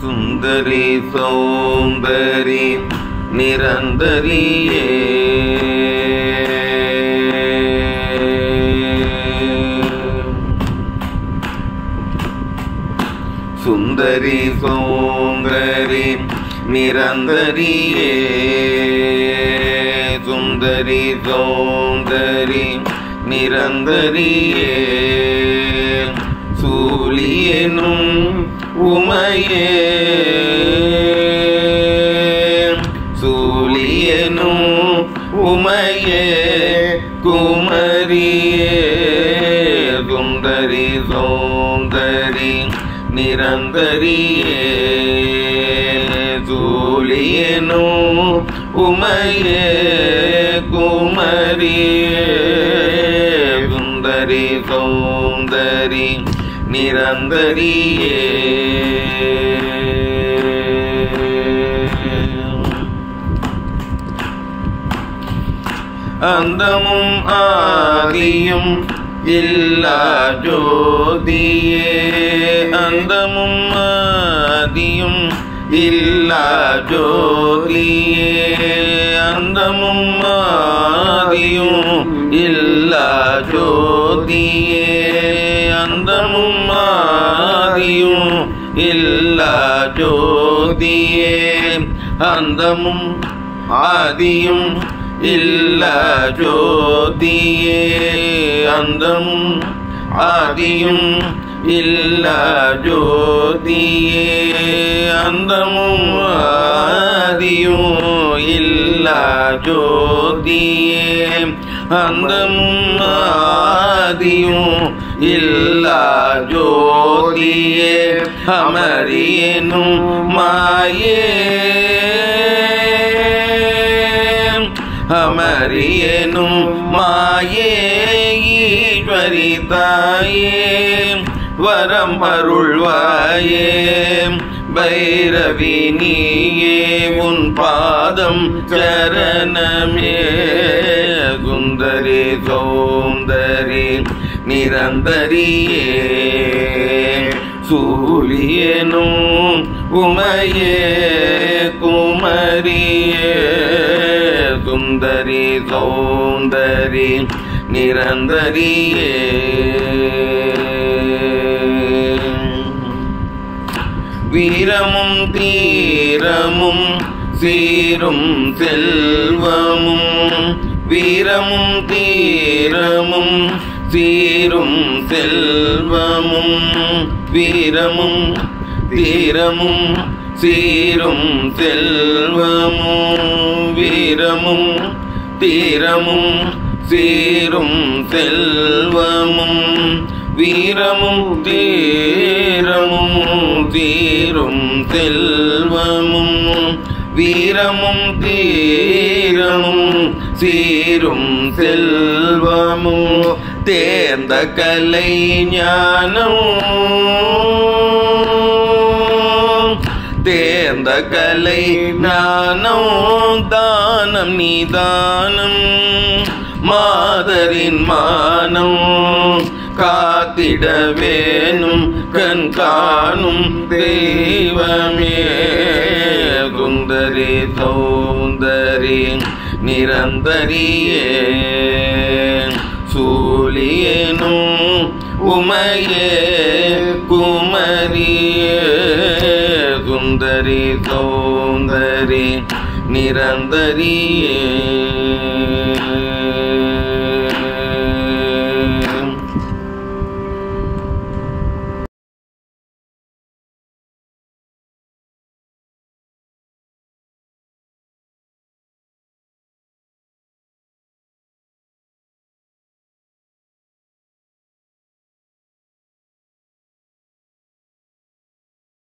சுந்தரி சௌந்தரி நிரந்தரியே. சுந்தரி சௌந்தரி நிரந்தரியே. சுந்தரி சௌந்தரி நிரந்தரியே. சூழியனும் உமையே. சூழியனும் உமையே குமரியே. சுந்தரி சோந்தரி நிரந்தரியே. சூழியனும் உமையே குமரியே. சுந்தரி சோந்தரி நிரந்தரியே. அந்தமும் ஆதியும் இல்லா ஜோதியே அந்தமும் ஆதியும் இல்லா ஜோதியே அந்தமும் ஆதியும் இல்லா ஜோதியே அந்தமும் ஆதியும் இல்லா ஜோதியே அந்தமும் ஆதியும் ഇല്ല ജ്യോതിയെ അന്തം ആദിയും ഇല്ല ജ്യോതിയെ അന്തമും ആദിയും ഇല്ല ജ്യോതിയെ അന്തമും ആദിയും ഇല്ല ജ്യോതിയെ അമരിയനും മായേ. அமரியனும் மாயே ஈஸ்வரி தாயே. வரம் அருள்வாயே. பைரவி நீயே உன் பாதம் சரணமே. குந்தரி சோந்தரி நிரந்தரியே. சூலியனும் உமையே குமரியே. சௌந்தரி சௌந்தரி நிரந்தரியே. வீரமும் தீரமும் சீரும் செல்வமும் வீரமும் தீரமும் சீரும் செல்வமும் வீரமும் தீரமும் சீரும் செல்வமும் வீரமும் தீரமும் சீரும் செல்வமும் வீரமும் தீரமும் தீரும் செல்வமும் வீரமும் தீரமும் சீரும் செல்வமும். தேர்ந்த கலை ஞானம் தேர்ந்த கலை ஞானம் தானம் நீதானம். மாதரின் மானம் காத்திட வேணும் கண் காணும் தெய்வமே. குந்தரி சௌந்தரி நிரந்தரியே. சூலியனும் உமையே குமரியே சுந்தரி சௌந்தரி நிரந்தரியே.